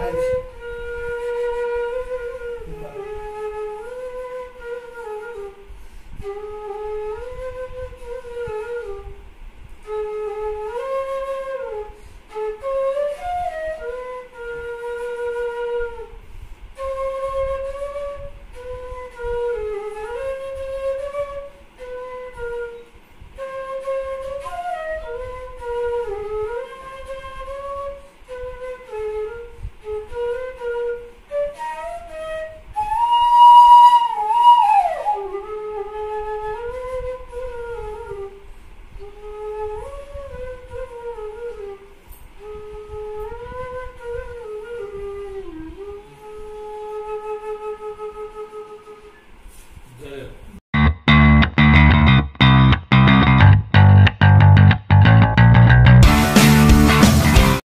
Live. 네.